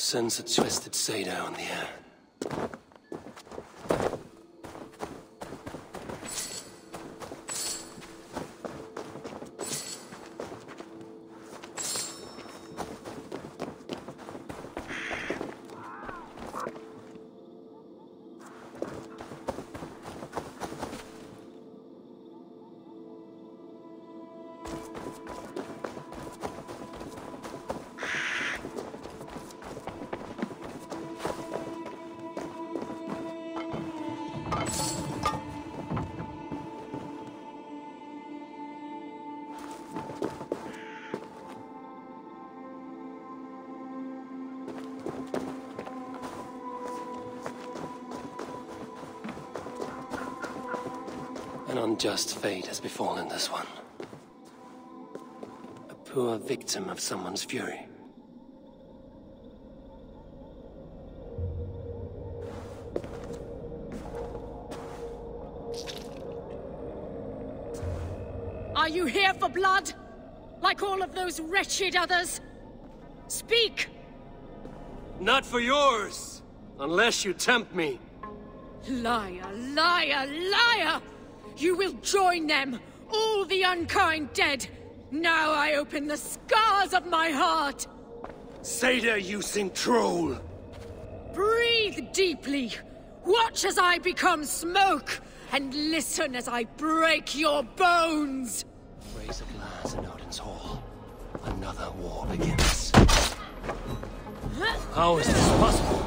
sense a twisted seidr on the air. An unjust fate has befallen this one. A poor victim of someone's fury. Are you here for blood? Like all of those wretched others? Speak! Not for yours! Unless you tempt me. Liar, liar, liar! You will join them, all the unkind dead! Now I open the scars of my heart! Seidr using troll! Breathe deeply! Watch as I become smoke! And listen as I break your bones! Raise a glass in Odin's Hall. Another war begins. How is this possible?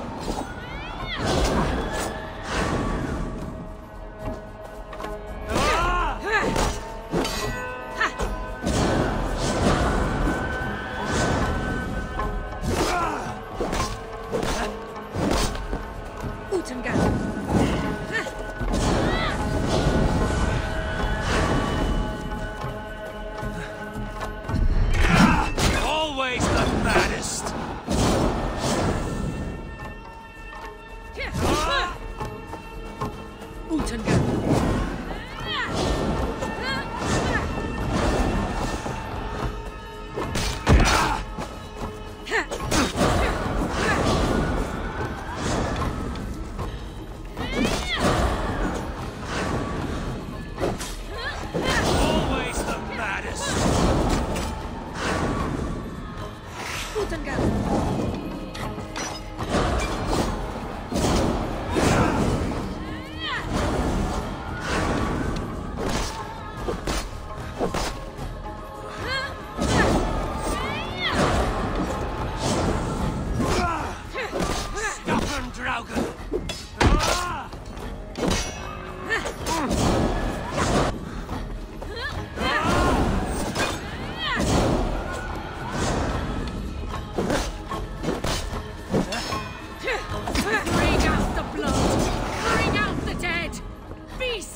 Utengan!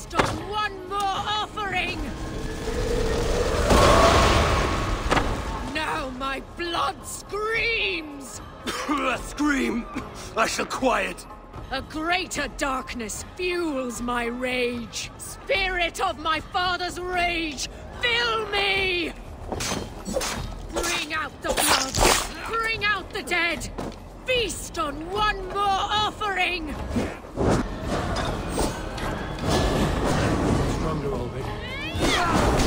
Feast on one more offering! Now my blood screams! A scream! I shall quiet! A greater darkness fuels my rage. Spirit of my father's rage, fill me! Bring out the blood! Bring out the dead! Feast on one more offering! Stronger, Olvin.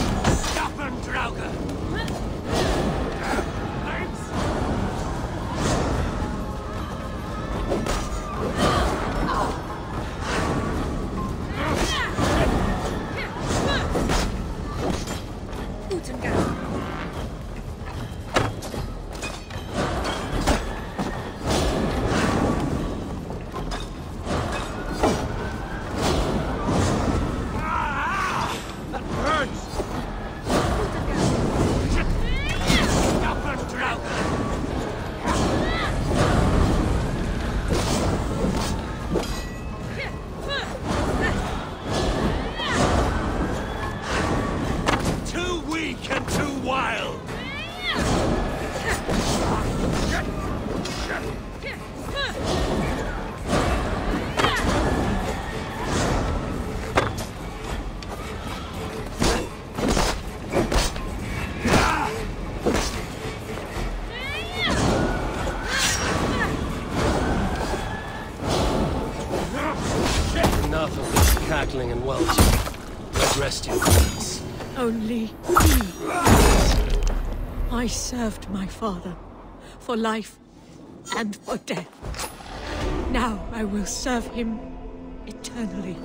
Enough of this cackling and welting. Let rest in peace. Only me. I served my father for life and for death. Now I will serve him eternally.